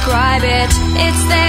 describe it. It's there